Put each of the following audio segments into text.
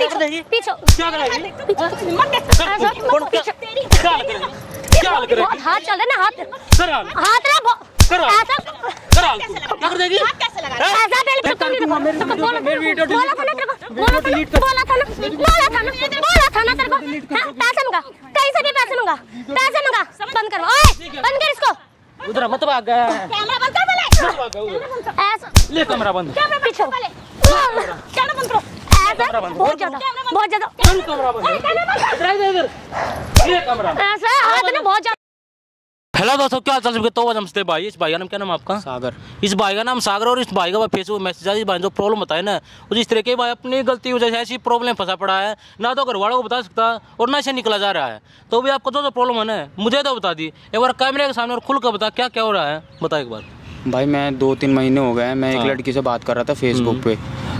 पीछे पीछे। क्या करेगी क्या करेगी क्या करेगी हाथ चल रहे ना हाथ। कर हाथ ना बहुत- ऐसा कर क्या कर देगी। ऐसा कर तू को वीडियो बोला- मेरी वीडियो बोला था ना तेरे को। बोला था ना बोला था ना बोला था ना बोला था ना तेरे को। हाँ, पैसे मंगा। कहीं से भी पैसे मंगा। पैसे मंगा। बंद करवा ओए! बंद कर इसको। उधर मत भाग। गया कैमरा बंद कर पहले। ऐसा ले कैमरा बंद। पीछे कैमरा बंद करो। ऐसा बहुत ज़्यादा बहुत ज़्यादा। चल कैमरा बंद इधर इधर इधर। ये कैमरा। ऐसा हाथ ना बहुत ज़्यादा। हेलो दोस्तों क्या चाल सबके? तो नमस्ते भाई। इस भाई का नाम क्या नाम आपका? सागर। इस भाई का नाम सागर और इस भाई का फेसबुक मैसेज आया इस भाई ने जो प्रॉब्लम बताया ना उस इस तरह के भाई अपनी गलती की वजह से ऐसी प्रॉब्लम फंसा पड़ा है ना तो घर वालों को बता सकता और ना से निकला जा रहा है। तो भी आपको जो जो प्रॉब्लम है ना। मुझे तो बता दी। एक बार कैमरे के सामने और खुल कर बता क्या क्या हो रहा है? बता एक बार। भाई मैं दो तीन महीने हो गए हैं। मैं एक हाँ। लड़की से बात कर रहा था फेसबुक पे।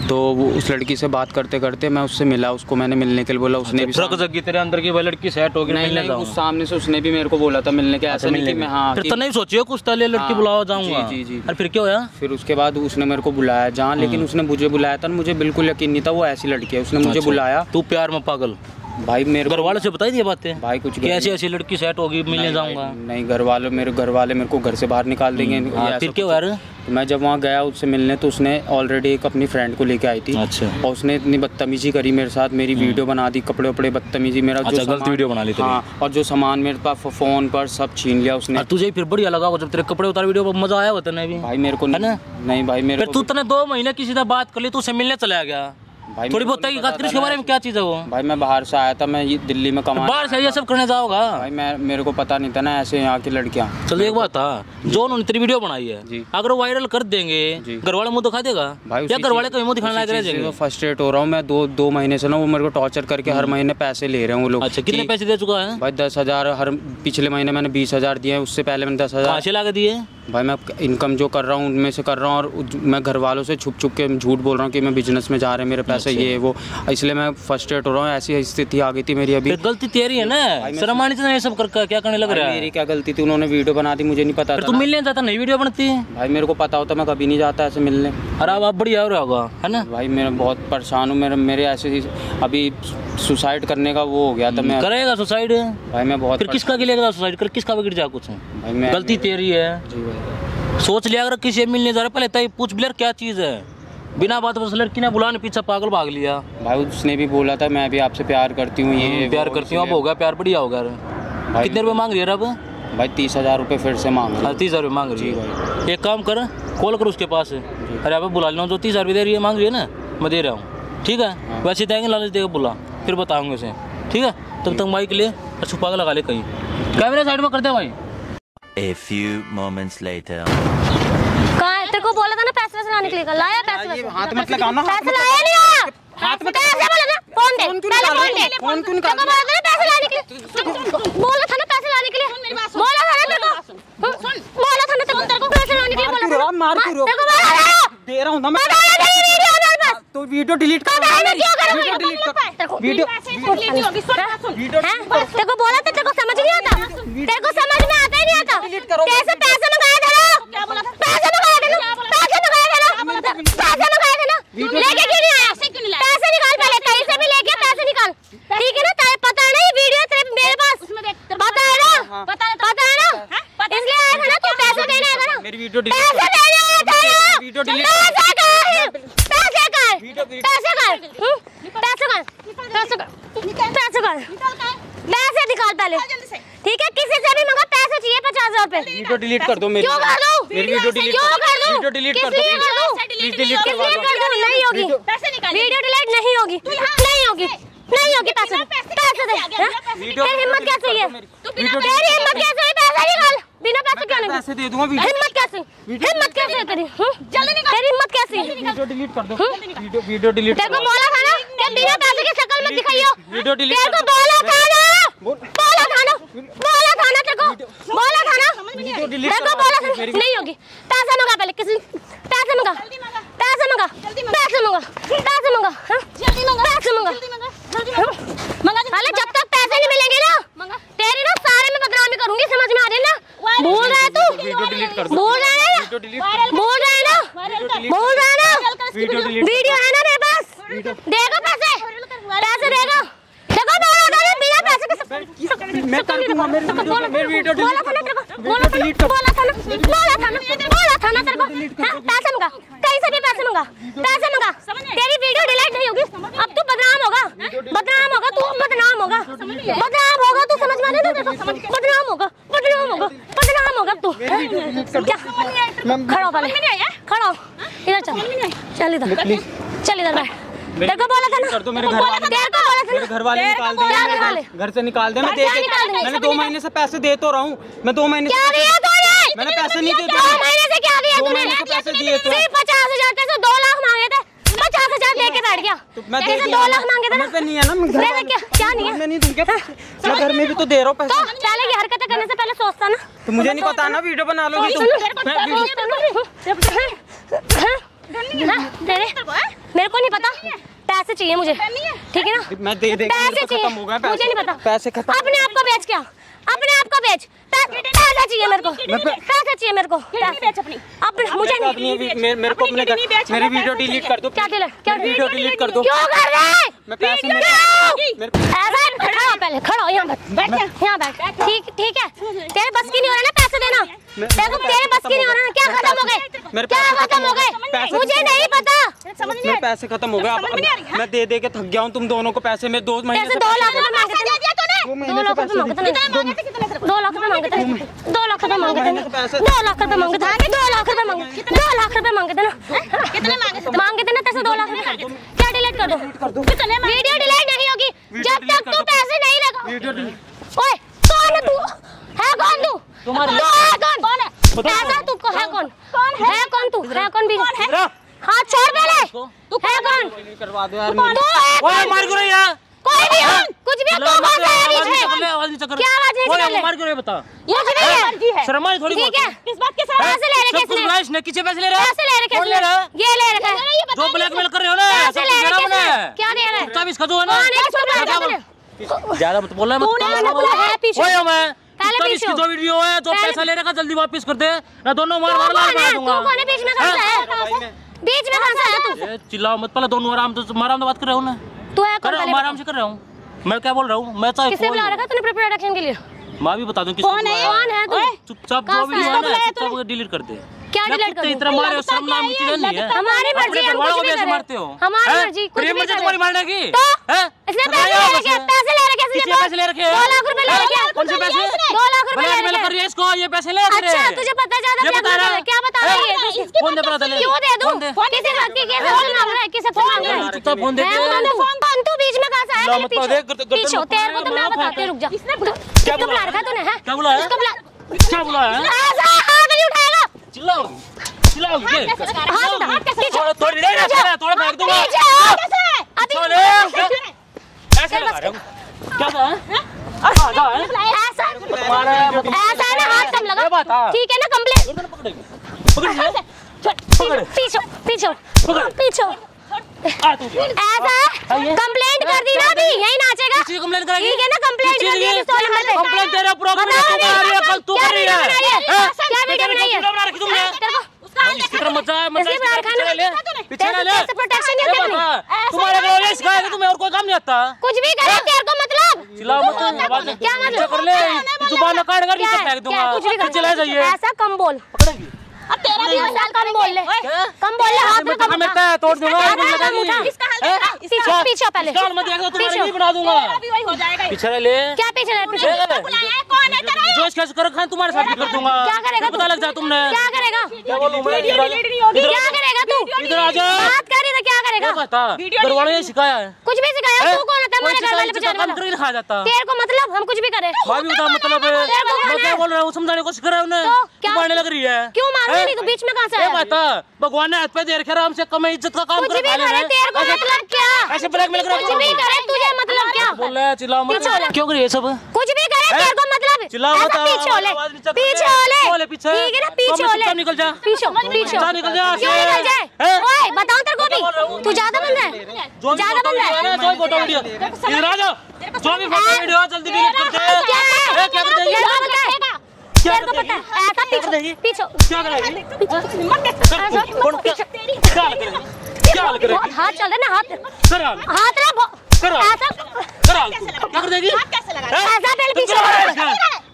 तो वो उस लड़की से बात करते करते मैं उससे मिला उसको मैंने मिलने के लिए बोला उसने भी ट्रक जगी तेरे अंदर की भाई लड़की सेट होगी नहीं नहीं उस सामने से उसने भी मेरे को बोला था मिलने के अच्छा, ऐसा नहीं कि मैं हाँ फिर तो नहीं सोचिए कुछ तले लड़की हाँ, बुलाओ जाऊँगा? जी, जी, फिर क्या होया फिर उसके बाद उसने मेरे को बुलाया जहाँ लेकिन उसने मुझे बुलाया था मुझे बिल्कुल यकीन नहीं था वो ऐसी लड़की है उसने मुझे अच्छा। बुलाया। तू प्यार में पागल। भाई मेरे घर वालों से बताई दी बातें? भाई कुछ कि ऐसी ऐसी लड़की सेट होगी मिलने नहीं, जाऊँगा। नहीं घर वाले मेरे घर वाले मेरे को घर से बाहर निकाल देंगे। ये हाँ, फिर क्या हुआ यार? तो मैं जब वहाँ गया उससे मिलने तो उसने ऑलरेडी एक अपनी फ्रेंड को लेके आई थी। अच्छा। और उसने इतनी बदतमीजी करी मेरे साथ मेरी वीडियो बना दी कपड़े वपड़े बदतमीजी मेरा अच्छा, जो गलत वीडियो बना ली। हाँ और जो सामान मेरे पास फ़ोन पर सब छीन लिया उसने। और तुझे फिर बढ़िया लगा जब तेरे कपड़े उतार वीडियो पर मज़ा आया होता ना भी। भाई मेरे को नहीं भाई मेरे तू तने दो महीने किसी से बात कर ली तू उसे मिलने चला गया। भाई थोड़ी बहुत को कर इसके था बारे में क्या चीज़ है वो? भाई मैं बाहर से आया था मैं दिल्ली में कमा बाहर से ये सब करने जाओगा? भाई मैं मेरे को पता नहीं था ना ऐसे यहाँ की लड़कियाँ। चल एक बात था। जो। उन्होंने तेरी वीडियो बनाई है जी। अगर वो वायरल कर देंगे घर वाले मुँह दिखा देगा? भाई या घर वाले कहीं मुँह दिखाने लायक रह जाएँगे? फर्स्ट्रेट हो रहा हूँ। मैं दो दो महीने से ना वो मेरे को टॉर्चर करके हर महीने पैसे ले रहे हैं वो लोग अच्छा कितने पैसे दे चुका है? भाई दस हज़ार हर पिछले महीने मैंने बीस हज़ार दिए हैं उससे पहले मैंने दस हज़ार। ला के दिए। भाई मैं इनकम जो कर रहा हूँ उनमें से कर रहा हूँ और मैं घर वालों से छुप छुप के झूठ बोल रहा हूँ कि मैं बिज़नेस में जा रहे हैं मेरे पैसे अच्छा। ये वो इसलिए मैं फर्स्ट्रेट हो रहा हूँ ऐसी स्थिति आ गई थी मेरी अभी। गलती तेरी है ना? शर्म आनी ये सब कर कर क्या करने लग रहा है? मेरी क्या गलती थी? उन्होंने वीडियो बना दी मुझे नहीं पता तू ना। मिलने जाता नहीं वीडियो बनती भाई मेरे को पता होता मैं कभी नहीं जाता ऐसे मिलने। अरे अब आप बढ़िया हो रहा होगा है ना? भाई मैं बहुत परेशान हूँ मेरे मेरे ऐसे अभी सुसाइड करने का वो हो गया था मैं करेगा सुसाइड भाई मैं बहुत फिर किसका गिरेगा सुसाइड कर किसका बिगड़ जा कुछ? भाई मैं गलती तेरी है। सोच लिया अगर किसी मिलने जा रहा पहले तय पूछ यार क्या चीज़ है? बिना बात बस लड़की ने बुलाने पीछे पागल भाग लिया। भाई उसने भी बोला था मैं भी आपसे प्यार करती हूँ ये प्यार करती हूँ अब होगा प्यार बढ़िया होगा भाई- कितने रुपए मांग रही है अब? भाई तीस हज़ार रुपये फिर से मांग रही हाँ, तीस हज़ार रुपये मांग रही है। एक काम कर कॉल कर उसके पास। अरे आप बुला लेना जो तीस हज़ार रुपये दे रही है मांग रही है ना? मैं दे रहा हूँ। ठीक है? हाँ। वैसे देंगे लालच देगा बुला। फिर बताऊँगे उसे। ठीक है? तब तक माइक ले और छुपा के लगा ले कहीं। कैमरे साइड में कर दे भाई। A few moments later. कहाँ है? तेरे को बोला था ना पैसे वैसे लाने के लिए लाया पैसे हाथ मत लगाओ ना पैसे लाया नहीं आया हाथ में पैसे बोला ना फ़ोन दे पहले फ़ोन दे। फ़ोन क्यों को बोला था ना पैसे लाने के लिए। बोला था ना पैसे लाने के लिए। बोला था ना तेरे को। सुन बोला था ना तेरे को पैसे लाने के लिए बोला था। मार हाँ, क्यों रहा? तेरे को बोला था। दे रहा हूँ ना मैं। वीडियो तो वीडियो डिलीट कब है मैं। क्यों करूँ वीडियो डिलीट कर को वीडियो तेरे को बोला था। तेरे को समझ नहीं आता। तेरे को समझ में आता ही नहीं आता कैसे पैसे मंगाए थे ना पैसे मंगाए थे ना पैसे मंगाए थे ना पैसे मंगाए थे ना लेके क्यों नहीं आया पैसे निकाल पहले कहीं से भी लेके पैसे निकाल ठीक है ना तेरे पता है ना ये वीडियो तेरे मेरे पास पता है ना पता है ना इसलिए आया था ना तू पैसे देने आया था ना मेरी वीडियो डिलीट पैसे देने आया था ना वीडियो डिलीट पैसे कर पैसे कर पैसे कर हम्म? पैसे कर पैसे कर पैसे कर पैसे निकाल पहले ठीक है किसी से भी मंगा पैसे चाहिए हज़ार रूपए वीडियो डिलीट कर दो मेरी। क्यों कर दूँ मेरी वीडियो डिलीट क्यों कर दूँ। वीडियो डिलीट कर दो। प्लीज़ डिलीट किस करवा दो कर दूँ। नहीं होगी। वीडियो डिलीट नहीं होगी। नहीं होगी। नहीं होगी। पैसे पैसे दे? वीडियो- तेरी हिम्मत कैसे है? वीडियो- तेरी हिम्मत कैसे हुई? पैसे निकाल। बिना पैसे क्यों नहीं पैसे दे दूँगा वीडियो हिम्मत कैसे? हिम्मत कैसे है तेरी? हम्म? तेरी हिम्मत कैसे? है वीडियो डिलीट कर दो। वीडियो वीडियो डिलीट तेरे को बोला था ना कि बिना पैसे की शक्ल मत दिखाइयो। वीडियो डिलीट तेरे को बोला था ना बोला था ना बोला था ना तेरे को बोला था ना तेरे को बोला नहीं होगी। पैसे मंगा पहले किसी पैसे मंगा पैसे मंगा पैसे मंगा हाँ? पैसे मंगा हाँ? अरे जब तक पैसे नहीं मिलेंगे ना तेरी ना सारे में बदनामी करूँगी समझ में आ रही है ना भूल रहा है तू वीडियो डिलीट कर दो भूल रहा है वीडियो डिलीट कर बोल रहा है ना बोल रहा है ना वीडियो डिलीट वीडियो है ना मेरे पास देगा पैसे मैं कर दूँगा मेरी वीडियो मेरी वीडियो बोला था ना तेरे को बोला था ना बोला था ना बोला था ना बोला था ना तेरे को हाँ, पैसे मंगा कहीं से भी पैसे मंगा पैसे मंगा तेरी वीडियो डिलीट नहीं होगी अब तू बदनाम होगा बदनाम होगा तू बदनाम होगा तू समझ में है तेरे को बदनाम होगा बदनाम होगा बदनाम होगा तू। क्या? खड़ा हो पहले। खड़ा हो। इधर चल। चल इधर। चल इधर बैठ। तेरे को बोला था ना कर दो मेरे घर वाले तेरे को बोला था मेरे ना घर वाले निकाल क्या देंगे घर से निकाल दे मैं दे दे मैंने दो महीने से पैसे दे तो रहा हूँ। मैं दो महीने क्या से दिया तूने? मैंने पैसे नहीं दिए दो महीने से क्या दिया तूने? महीने के पैसे दिए तो पचास हज़ार तेरे से दो लाख मांगे थे पचास हज़ार लेके बैठ गया। तो मैं तेरे से दो लाख मांगे थे ना। नहीं है ना मैं क्या क्या नहीं है? मैं नहीं दूँगा मैं घर में भी तो दे रहा हूँ तो पैसे। पहले ये हरकतें करने से पहले सोचता ना। तो मुझे नहीं पता ना वीडियो बना लोगी तुम तेरे मेरे को नहीं पता। पैसे चाहिए मुझे। ठीक है ना? मैं दे देगा पैसे चाहिए खत्म हो गए मुझे नहीं पता। पैसे खत्म अपने आप को बेच क्या। अपने आप को बेच। पैसा चाहिए मेरे को। पैसा चाहिए मेरे को। अपने। मुझे मेरे को नहीं मेरे मेरे को अपने मेरी वीडियो डिलीट कर दो। क्या क्या वीडियो डिलीट कर दो। क्यों कर रहा है? मैं पैसे? मेरे- खड़ा हो पहले खड़ा हो यहाँ पर बैठ यहाँ बैठ। ठीक ठीक है। तेरे बस की नहीं हो रहा ना पैसे देना। को तेरे बस की नहीं हो रहा ना। क्या खत्म हो गए? मेरे क्या खत्म हो गए? मुझे नहीं पता। मेरे पैसे खत्म हो गए। अब- अब मैं दे दे के थक गया हूँ तुम दोनों को। पैसे में दो महीने दो पैसे लाख दे- लाख रुपए मांगे थे। दो लाख रुपए मांगे थे। दो लाख रुपए मांगे थे। महीने से पैसे- दो लाख रुपए मांगे थे। दो लाख रुपए मांगे दो लाख रुपए मांगे थे ना। कितने मांगे थे? मांगे थे ना तेरे दो लाख रुपए क्या डिलीट कर दो? वीडियो डिलीट नहीं होगी। जब तक तू पैसे नहीं लगा ओए कौन है तू? है कौन तू? तुम्हारी- कौन? कौन है? पैसा तू है कौन? कौन है? कौन तू? है कौन भी? है? हाथ छोड़ पहले तू है कौन? करवा दो यार तू है मार क्यों रही कोई भी हो कुछ भी हो तू कौन सा है बीच में आवाज़ नहीं चक्कर क्या आवाज़ नहीं ओए, चक्कर ले? क्यों रही है है शर्मा थोड़ी ठीक है। किस बात के पैसे ले रहे सब कुछ ने किसे पैसे ले रहा है? पैसे ले रहे कौन ले रहा ये ले रखा। है जो ब्लैकमेल कर रहे हो ना सब कुछ दे रहा हूँ क्या दे रहा है चुपचाप इसका जो है ना। कौन है किसको क्या बुला बोल- रहा ज़्यादा मत बोलना मत तूने है पीछे ओए मैं पहले पीछे इसकी हो। जो वीडियो है जो पैसा ले रखा जल्दी वापस कर दे। ना दोनों मार तू मार तू दूँगा। कौन है? बीच में सा है? बीच में कौन है तू? चिल्लाओ मत पहले दोनों आराम तो आराम से बात कर रहे हो ना तू है कर हूँ आराम से कर रहा हूँ। मैं क्या बोल रहा हूँ? मैं चाहे फ़ोन बुला रखा तूने प्रोडक्शन के लिए मैं भी बता दूँ कौन है? कौन है? तू चुपचाप जो है? ना चुपचाप डिलीट कर दे। क्या डिलीट कर इतना मारे हो शर्म नाम की नहीं है। हमारी मर्ज़ी हम कुछ भी कैसे करें मारते हो? हमारी मर्ज़ी कुछ भी करें तुम्हारी मारने की तो इसने पैसे ले रखे पैसे ले रखे किससे पैसे ले रखे हैं? दो लाख रुपए ले रखे कौन से पैसे? दो लाख रुपए ले रखे कर रही है इसको ये पैसे ले अच्छा तुझे पता ज़्यादा बता रहा है। क्या बता? रही है? फ़ोन दे पता चले क्यों दे दूँ फ़ोन किसी की? किस से मांग रहा है? किस से मांग रहा है? चुपचाप फ़ोन दे। फ़ोन तू बीच में ला मेरे मत पा दे, गर्द- पीछे पीछे तेरे को तो मैं बताती रुक जा। क्या किसको बुला बुला रखा तूने हैं? क्या बुला है? किसको बुला क्या बोला है? हाथ नहीं उठाएगा। चिल्लाओ चिल्लाओ ये पीछे थोड़ा थोड़ी नहीं रखना थोड़ा फेंक दूँगा। पीछे आओ अभी छोड़े ऐसे लगा रहे हो? क्या था? हाँ? जा है? ऐसा? है, ऐसा है ना हाथ कम लगा। ठीक है ना कंप्लेंट पकड़ पकड़। पीछे पीछे पीछे ऐसा कंप्लेंट कर दी ना अभी यही नाचेगा किसी कंप्लेंट करेगी ठीक है ना कंप्लेंट कर दी किस नंबर पे कंप्लेंट तेरा तू बना रही है कल तू कर रही है रही है? हैं? क्या वीडियो बना रही है? बना रखी तुमने तेरे को इसकी तरह मत जा मत जा इसलिए बुला रखा पीछे है ले? पीछे ले ले तेरे से protection नहीं बता, अपनी। तुम्हारे को ये सिखाया कि तुम्हें और कोई काम नहीं आता कुछ भी करे तेरे को मतलब चिल्लाओ मत आवाज़ नहीं। क्या मतलब? कर ले ज़ुबान काट कर क्या नीचे है? फेंक क्या है? दूँगा कुछ भी कर चले जाइए ऐसा कम बोल पकड़ेगी अब तेरा भी साल कम बोल ले। कम बोल ले हाथ में कम मिलता है तोड़ दूँगा इसका? पीछे पीछे पहले। दिया तुम्हारे पीछे। बना दूँगा। हो जाएगा। पीछे ले। क्या पीछे रहे पीछे कौन है तेरा? जो इसका कर खान तुम्हारे साथ भी कर दूँगा। क्या करेगा पता लग जा तुमने। क्या करेगा? क्या बोलूँ मैं? करेगा तू? इधर आ जा। बात कर रही था क्या करेगा? बता घर वालों ने सिखाया है। कुछ भी सिखाया तू कौन होता है हमारे घर वाले बेचारे कर नहीं खा जाता। तेरे को मतलब हम कुछ भी करें मैं भी बता मतलब है मैं क्या बोल रहा हूँ? समझाने की कोशिश कर रहा हूँ उन्हें तो क्या? तू मारने लग रही है। क्यों मारूँगी हैं? नहीं? तू बीच में कहाँ से ये आया? बता भगवान ने हाथ पे दे रखे आराम से कम इज़्ज़त का काम कुछ कर। भी ले करे तेरे को मतलब क्या? ऐसे ब्लैकमेल कर कुछ भी करे तुझे मतलब क्या? बोल रहा है चिल्लाओ मत। हो। क्यों कर रही है सब? कुछ भी करे तेरे को मतलब। चिल्लाओ मत, पीछे हो ले। आवाज़ नीचे कर पीछे ले। हो ले। हो पीछे। ठीक है ना पीछे मैं हो ले। चुपचाप निकल जा। पीछे हो, पीछे हो। निकल जा क्यों निकल जाए? ओए बताओ तेरे को क्या रहा हूँ? भी तू ज़्यादा बंद है। ज़्यादा बंद वीडियो है है जो फ़ोटो वीडियो। इधर आ जाओ जो। भी फ़ोटो वीडियो है जल्दी डिलीट कर दे। क्या है? क्या कर देगी तेरे को क्या को कर पता है? ऐसा क्या? पीछे पीछे क्या करेगी ऐसा कौन क्या क्या हाल करेगी क्या हाल करेगी? हाथ चल रहा ना हाथ। हाथ ना कर हाल। क्या कर देगी? हाथ कैसे लगा? ऐसा पीछे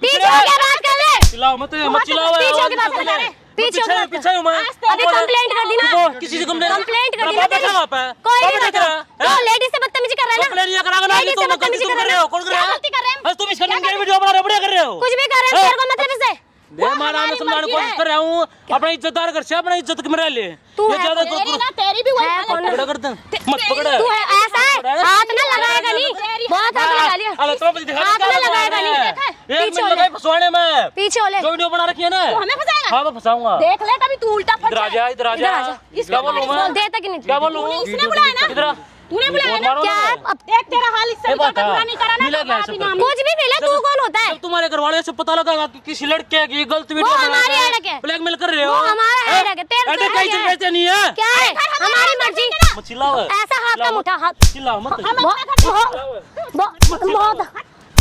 पीछे हो बात कर ले चिल्लाओ मत मत चिल्लाओ पीछे हो बात कर ले पीछे पीछे हो। मैं अभी कंप्लेंट कर दी ना। किसी से कंप्लेंट कंप्लेंट कर दी ना बाबा कहाँ पे। कोई नहीं कर रहा लेडी से बदतमीजी कर रहा है ना। कंप्लेंट कर रहा तो तुम कर रहे हो। कौन कर रहा है। तुम इस वीडियो बना रहे हो बढ़िया कर रहे हो। कुछ भी कर रहे हो तेरे को मतलब से। मैं माना मैं समझाने कोशिश कर रहा हूँ। अपना इज्जतदार से अपना इज़्ज़त के मेरा ले तू है ज़्यादा कौन? ना तेरी भी वही। पकड़ा करते हैं। मत पकड़ा। तू है ऐसा है। हाथ ना लगाएगा नहीं बहुत हाथ लगा लिया। अरे तो दिखा हाथ ना लगाएगा नहीं पीछे हो लगाए ले फंसवाने में। पीछे हो ले जो वीडियो बना रखी है ना? तू हमें फंसाएगा। हाँ मैं फंसाऊँगा। देख ले कभी तू उल्टा फंस। इधर आ जा इधर आ जा। क्या बोलूँ मैं? दे तक नहीं क्या बोलूँ? इसने बुलाया ना? इधर आ। तूने बुलाया ना क्या अब देख तेरा हाल इससे ये भी ज़्यादा बुरा नहीं करा ना तो ही नाम। कुछ भी मिले तू कौन होता है? जब तुम्हारे घर वाले से पता लगा कि किसी लड़के की गलत वीडियो वो हमारी लड़के है। ब्लैकमेल कर रहे हो। वो हमारा हैं? लड़के, तेरे तो कहीं है। क्या? बेचते नहीं है। क्या है? हमारी मर्ज़ी। मत चिल्लाओ। ऐसा हाथ कम मत। उठा हाथ। चिल्लाओ मत। बहुत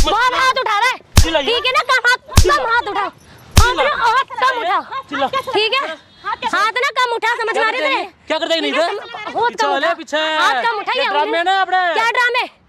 बहुत हाथ उठा रहा है। ठीक है ना कम हाथ कम हाथ उठा। हाथ ना हाथ कम उठा ठीक है? हाथ ना कम उठा समझ में आ रही है क्या करते नहीं? थे हाथ कम पीछे वाले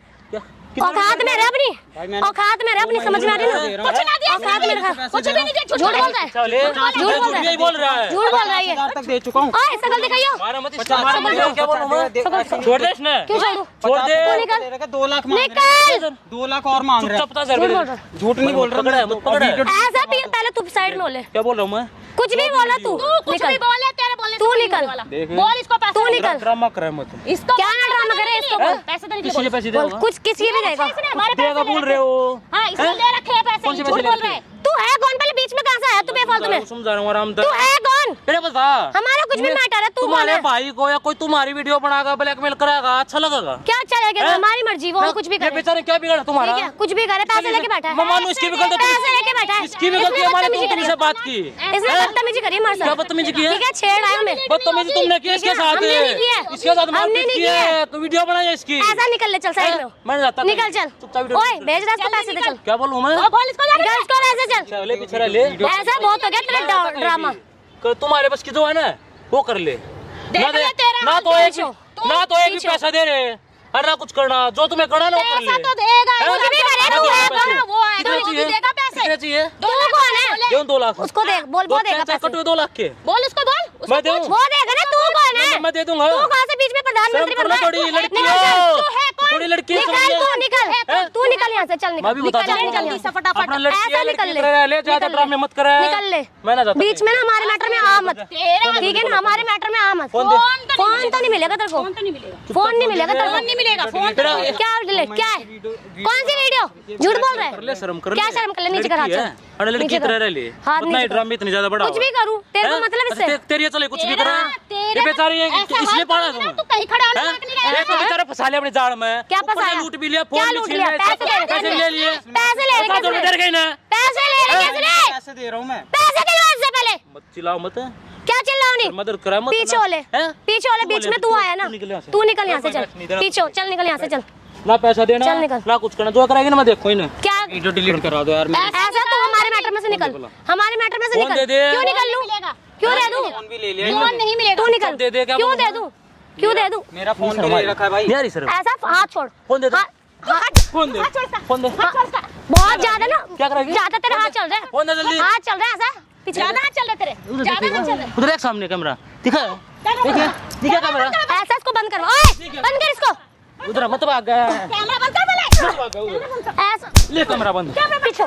औकात में रह अपनी। औकात में रह अपनी समझ में आ रही ना? कुछ ना दिया औकात में रखा। कुछ भी नहीं दिया झूठ बोल रहा है। झूठ बोल रहा है। बोल रहा है। झूठ बोल रहा है ये। तक दे चुका हूँ। ओए शकल दिखाइयो। मारा मत इसका मारा मत। क्या बोलूँ मैं छोड़ दे इसने। क्यों छोड़ू छोड़ दे। निकल दे रखा, दो लाख मांग रहे निकल। हैं। दो लाख और मांग रहे चुपचाप पता झूठ रहा रहा नहीं बोल रहा है, मत पकड़ा है। ऐसा भी पहले तू साइड में हो ले क्या बोल रहा हूँ मैं? कुछ भी बोला तू। कुछ भी निकल बोले तेरे बोलने से तू निकल। बोल इसको पैसे तू निकल। ड्रामा कर मत। इसको क्या ना ड्रामा करे इसको बोल पैसे देने के लिए किसी ने बोल। पैसे दे कुछ किसी भी देगा हमारे पैसे बोल रखे रहे हो। हाँ इसने ले रखे हैं पैसे। झूठ बोल रहे हैं। तू है कौन पहले बीच में कहाँ से आया? तू बेफालतू में समझा रहा हूँ आराम तू है कौन मेरे बता। हमारा कुछ भी मैटर है तू तुम्हारे भाई को या कोई तुम्हारी वीडियो बनाएगा ब्लैकमेल करेगा अच्छा लगेगा? क्या चलेगा हैं? हमारी मर्ज़ी वो कुछ भी ये करें। बेचारे क्या बिगड़ा तुम्हारा? कुछ भी करे पैसे लेके बैठा है। मैं मानूं इसकी भी गलती पैसे लेके बैठा है। इसकी भी गलती हमारे तुमसे करी। बात की। इसने बदतमीजी करी हमारे साथ। क्या बदतमीजी की है? ठीक है छेड़ आया हमें बदतमीजी तुमने की इसके साथ? हमने नहीं की इसके साथ मारपीट की है। है। तो वीडियो बनाई है इसकी। ऐसा निकल ले चल साइड में मैं जाता निकल चल। चुपचाप वीडियो ओए भेज रहा इसको पैसे दे चल। क्या बोलूँ मैं? बोल इसको निकल इसको ऐसे चल। चले पीछे रह ले। ऐसा बहुत हो गया तेरा ड्रामा। कर तुम्हारे बस की जो है ना वो कर ले। ना दे तेरा ना तो एक। ना तो एक भी पैसा दे रहे और ना कुछ करना जो तुम्हें करना ना वो कर ले। पैसा तो देगा हैं? कितने चाहिए है है तो चाहिए? देगा पैसे। कितने चाहिए? तू कौन है? क्यों दो लाख? उसको दे बोल वो देगा पैसे कटो दो लाख के। बोल उसको बोल मैं दूँ वो देगा ना तू कौन है? मैं दे दूँगा। तू कहाँ से बीच में प्रधानमंत्री बन रहा है? लड़की हो। तू है? थोड़ी लड़की है, निकल तू निकल। तू निकल यहाँ से चल निकल। निकल हूँ। जल्दी से फटाफट। ऐसा निकल ले। ले ज़्यादा ड्रामे मत करे निकल ले। मैं ना जाता बीच में ना हमारे मैटर में आ मत। ठीक है ना हमारे मैटर में आ मत। फ़ोन तो नहीं मिलेगा। तेरे को। फ़ोन तो नहीं मिलेगा। फ़ोन नहीं मिलेगा तेरे को। फ़ोन नहीं मिलेगा फ़ोन क्या क्या है? कौन सी वीडियो? झूठ बोल रहे कर शर्म कर क्या शर्म कर ले नीचे कर लड़की अरे लड़की तरह रह ले हाथ ही ड्रामे इतनी ज़्यादा बड़ा कुछ भी करूँ तेरे को मतलब इससे ते- तेरी चले कुछ भी करा। तेरा ये बेचारी इसलिए पड़ा तू कहीं खड़ा हैं? तो बेचारा फंसा लिया अपने जाल में क्या फंसाया? लूट भी लिया फ़ोन भी छीन लिया? पैसे ले रहे पैसे ले लिए। पैसे ले डर गई ना। पैसे ले रहे किसने? पैसे दे रहा हूँ मैं। पैसे दिलवा इससे पहले। मत चिल्लाओ मत। क्या चिल्लाओ नहीं? मदद करा मत पीछे वाले। पीछे वाले तू बीच में तू तू- आया ना। तू निकल यहाँ से। तू चल पीछे चल निकल यहाँ से चल। ना पैसा देना। चल निकल। ना कुछ करना जो कराएगी ना मैं देखो ही ना। क्या? वीडियो डिलीट करा दो यार। ऐसा तो हमारे मैटर में से निकल। हमारे मैटर में से निकल। क्यों निकल लूँ? क्यों दे दूँ फ़ोन भी ले लिया फ़ोन नहीं मिलेगा तू निकल दे दे, क्यों दे? दूँ? क्यों दे दूँ? मेरा फ़ोन भी ले रखा है भाई। यार सर ऐसा हाथ छोड़। फ़ोन दे दो। हाथ हाथ फ़ोन दे। फ़ोन दे। हाँ, बहुत ज़्यादा ना क्या करेगी? ज़्यादा तेरे हाथ चल रहे हैं। फ़ोन दे जल्दी। हाथ चल रहा है ऐसा? पीछे ज़्यादा हाथ चल रहे तेरे? ज़्यादा हाथ चल रहे उधर एक सामने कैमरा। दिखा। है देखिए। दिखा कैमरा। ऐसा इसको बंद करवा ओए बंद कर इसको। उधर मत भाग गया कैमरा बंद कर पहले। ऐसा ले कैमरा बंद। कैमरा पीछे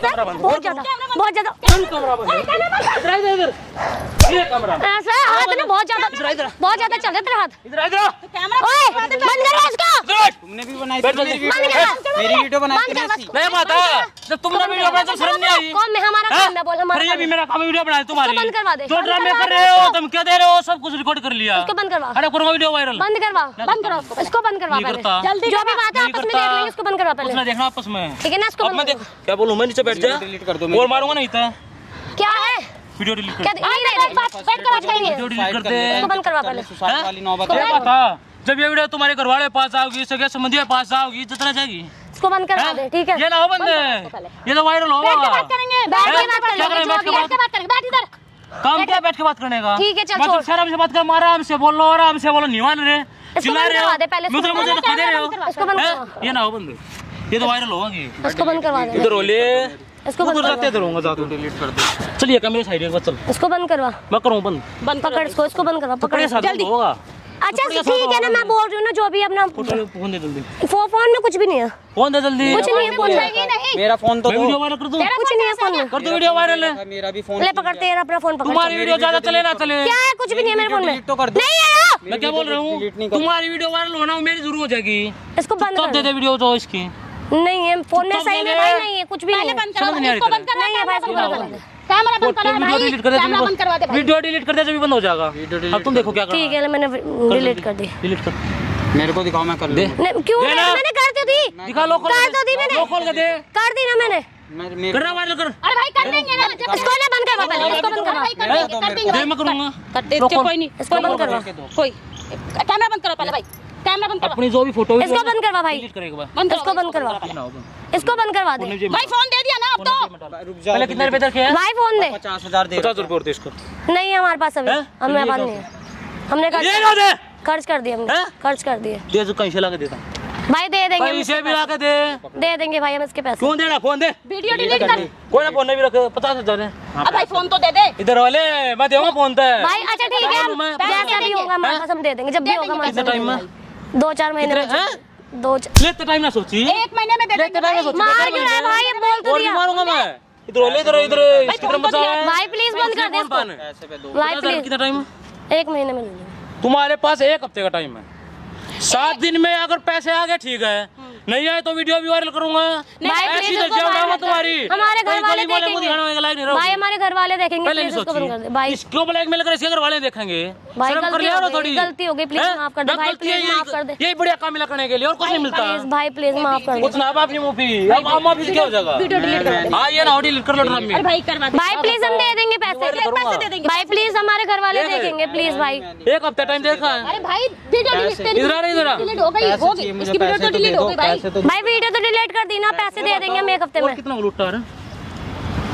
बहुत ज़्यादा बहुत ज़्यादा। इधर इधर इधर। ये कैमरा। ऐसा हाथ ना बहुत ज़्यादा इधर, इधर। बहुत ज़्यादा चल रहा है तेरा हाथ। इधर इधर कैमरा बंद बंद करो तुमने भी बनाई थी मेरी। वीडियो मेरी वीडियो बनाई थी। नहीं है जब तुमने वीडियो बनाई तो शर्म नहीं आई। कौन मैं हमारा काम है बोल हमारा ये काम भी है। मेरा काम है वीडियो बनाई तुम्हारी। बंद करवा दे। जो ड्रामे कर रहे हो तुम क्या दे रहे हो? सब कुछ रिकॉर्ड कर लिया। इसको बंद करवा। अरे करो वीडियो वायरल बंद करवा बंद करो। इसको बंद करवा नहीं पहले। जल्दी जो भी बात है नहीं आपस में देख लेंगे इसको बंद करवा उसने देखना आपस में। ठीक है ना मैं देख क्या बोलूँ? मैं नीचे बैठ जा। डिलीट कर दो और मारूँगा नहीं था क्या है? वीडियो डिलीट कर नहीं नहीं बात बैठ कर बात करेंगे वीडियो डिलीट कर दे। बंद करवा पहले। सुसाइड वाली नौबत है बात था? जब ये वीडियो तुम्हारे घर वाले पास आओगी सगे संबंधी पास आओगी जितना जाएगी। इसको बंद करवा दे ठीक है? ये ना हो बंदे ये तो वायरल होगा। बैठ के बात करेंगे बैठ के बात कर क्या करें के बात के करेंगे बैठ इधर। काम क्या बैठ के बात करने का? ठीक है, चल मैं छोड़। तुमसे आराम से बात कर आराम से बोलो आराम से बोलो निवान रे चिल्ला रहे दे पहले, हो मुझे मुझे तो दे रहे हो? इसको बंद हैं? ये ना हो बंद। ये तो वायरल होगी इसको बंद करवा दे। इधर हो ले इसको बंद उधर जाते करवा इधर होऊँगा जा तू डिलीट कर दो। चलिए कैमरे साइड एक बार चल। इसको बंद करवा। मैं करूँ बंद। बंद पकड़ इसको इसको बंद करवा पकड़ पकड़े। जल्दी। होगा। अच्छा ठीक है ना मैं बोल रही हूँ ना जो भी अपना फ़ोन दे जल्दी। फो, फ़ोन में कुछ भी नहीं है। फ़ोन दे जल्दी। कुछ नहीं है फ़ोन मेरा फ़ोन तो वीडियो वायरल कर दूँ? कुछ नहीं है फ़ोन में। कर दो वीडियो वायरल। है मेरा भी फ़ोन ले पकड़ तेरा अपना फ़ोन पकड़। तुम्हारी वीडियो ज़्यादा चले ना चले। क्या है? कुछ भी नहीं है मेरे फ़ोन में। डिलीट तो कर दो। नहीं है। मैं क्या बोल रहा हूँ? तुम्हारी वीडियो वायरल होना वो मेरी ज़रूर हो जाएगी। इसको बंद कर दे दे। वीडियो तो इसकी। नहीं है फ़ोन में सही में भाई नहीं है कुछ भी नहीं है। बंद आ इसको बंद करवा नहीं है भाई इसको बंद कर दे। कैमरा बंद करा वीडियो डिलीट कर दे कैमरा बंद करवा दे भाई। वीडियो डिलीट कर दे जब भी बंद हो जाएगा। अब तुम देखो क्या करना ठीक है मैंने डिलीट कर दी। डिलीट कर मेरे को दिखाओ मैं कर दे। क्यों मैंने मैंने कर तो दी। दिखा लो कर तो दी मैंने। खोल के दे। कर दी ना मैंने। कर रहा वायरल कर। अरे भाई कर देंगे ना इसको ना बंद करवा पहले इसको बंद करवा भाई कर देंगे कर देंगे दे मैं करूँगा। कर दे कोई नहीं इसको बंद करवा कोई कैमरा बंद करो पहले भाई। कैमरा बंद अपनी जो भी फ़ोटो इसको बंद करवा भाई। डिलीट करेगा। बंद इसको बंद करवा। इसको बंद करवा दे। भाई फ़ोन दे दिया ना अब तो। पहले कितने रुपए तक है? भाई फ़ोन दे। पचास हज़ार दे पचास रुपए और दे इसको। नहीं है हमारे पास अभी। हैं? हमें पास नहीं है। हमने ये खर्च ना दे। खर्च कर दिए हमने। खर्च कर दिए दे तो कहीं से ला के देता। भाई दे देंगे। कहीं भी ला के दे। दे देंगे भाई हम इसके पैसे। क्यों देना? फ़ोन दे। वीडियो डिलीट कर कोई ना फ़ोन नहीं भी रख पचास हज़ार है। अब भाई फ़ोन तो दे दे। इधर वाले मैं दूँगा फ़ोन पे। भाई अच्छा ठीक है हम पैसे जैसा भी होगा हमारे पास हम दे देंगे। जब भी होगा हमारे कितने टाइम में? दो चार महीने में दो चार लेते टाइम ना सोची? एक महीने में लेते टाइम ना सोची मार क्यों रहा है भाई? ये बोल तो दिया। मारूँगा मैं। इधर ले इधर इधर इसकी तरफ़ भाई प्लीज़ बंद कर दे इसको। है भाई प्लीज़ कितना टाइम एक महीने में ले तुम्हारे पास एक हफ़्ते का टाइम है। सात दिन में अगर पैसे आ गए ठीक है। नहीं आए तो वीडियो भी वायरल करूँगा। ऐसी तो कर। तुम्हारी। हमारे घर वाले देखेंगे भाई हमारे घर वाले देखेंगे पहले नहीं प्लीज़ कर भाई। क्यों ब्लैकमेल कर इसके घर वाले देखेंगे शर्म कर गलती लिया हो गई, थोड़ी। गलती हो गई, please माफ़ कर दे, भाई, यही- माफ़ कर दे। यही बढ़िया काम मिला करने के लिए और कुछ नहीं मिलता। प्लीज़ भाई प्लीज़ माफ़ कर कुछ दे। ना आप अपनी अब हम ऑफ़िस क्या हो जाएगा? वीडियो डिलीट कर दे। हाँ ये ना डिलीट कर लो ड्राम में। भाई करवा दे। भाई प्लीज़ हम दे देंगे पैसे पैसे दे देंगे। भाई प्लीज़ हमारे घर वाले देखेंगे प्लीज़ भाई। एक हफ़्ते टाइम देखा। है अरे भाई वीडियो डिलीट तेरी डिलीट हो गई हो गई। इसकी वीडियो तो डिलीट हो गई भाई। पैसे तो भाई वीडियो तो डिलीट कर दी ना पैसे दे देंगे हम एक हफ़्ते और में कितना लुट्टा है?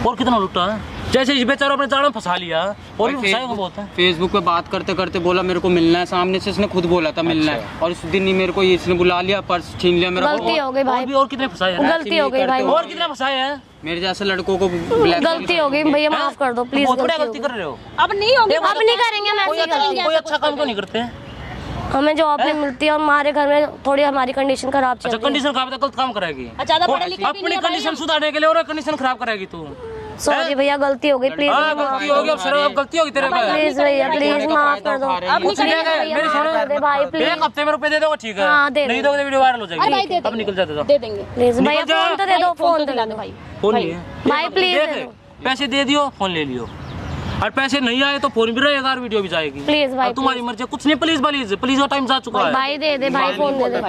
और कितना लुट्टा है? जैसे इस बेचारा अपने जाल में फंसा लिया और बहुत है। फेसबुक पे बात करते करते बोला मेरे को मिलना है सामने से इसने खुद बोला था मिलना है। और उस दिन ही मेरे को इसने बुला लिया पर्स छीन लिया मेरा। गलती हो गई भाई। भी और कितने फंसाए हैं? गलती हो गई भाई। और कितने फंसाए हैं? मेरे जैसे लड़कों को गलती हो गई। भैया माफ़ कर दो प्लीज़ गलती गलती कर रहे हो। अब नहीं होंगे। अब नहीं करेंगे हम कोई अच्छा काम क्यों नहीं करते। हमें जॉब नहीं मिलती है हमारे घर में थोड़ी हमारी कंडीशन खराब चल अच्छा कंडीशन खराब है तो गलत काम करेगी। ज़्यादा पढ़े लिखे भी अपनी कंडीशन सुधारने के लिए और कंडीशन खराब करेगी तू। सॉरी भैया गलती हो गई प्लीज़ हाँ गलती होगी अब सर अब गलती होगी तेरे पे। प्लीज़ भैया प्लीज़ माफ़ कर दो। अब कुछ नहीं भैया, है, मेरी सुनो दे। भाई एक हफ़्ते में रुपए दे दोगे ठीक है। हाँ, दे नहीं दोगे तो वीडियो वायरल हो जाएगी। अब निकल जाते दे देंगे। प्लीज़ भैया फ़ोन तो दे दो फ़ोन तो दिला दे दो। दो भाई। फ़ोन नहीं है। भाई प्लीज़ दे दो। पैसे दे दियो फ़ोन ले लियो। और पैसे नहीं आए तो फ़ोन भी रहेगा और वीडियो भी जाएगी। प्लीज़ भाई अब तुम्हारी मर्ज़ी कुछ नहीं प्लीज़ प्लीज़ प्लीज़ का टाइम जा चुका है। भाई दे दे भाई फ़ोन दे दे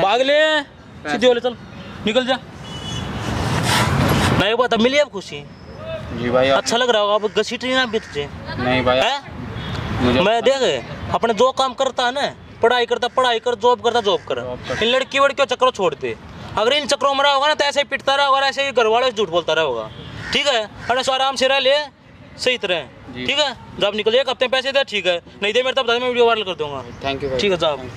भाग ले। सीधे वाले चल। निकल जा। नहीं बता मिली अब खुशी? जी भाई अच्छा लग रहा होगा अब घसीट ना तुझे नहीं भाई मैं देख अपने जो काम करता है ना पढ़ाई करता पढ़ाई कर जॉब करता जॉब कर। इन लड़की वड़कियों चक्रों छोड़ दे। अगर इन चक्रों में रहा होगा ना तो ऐसे ही पिटता रहा होगा ऐसे ही घर वालों से झूठ बोलता रहा होगा। ठीक है? अरे सो आराम से रह ले। सही तरह ठीक है? जब निकल एक हफ़्ते पैसे दे ठीक है। नहीं दे मेरे तब मैं वीडियो वायरल कर दूँगा। थैंक यू ठीक है साहब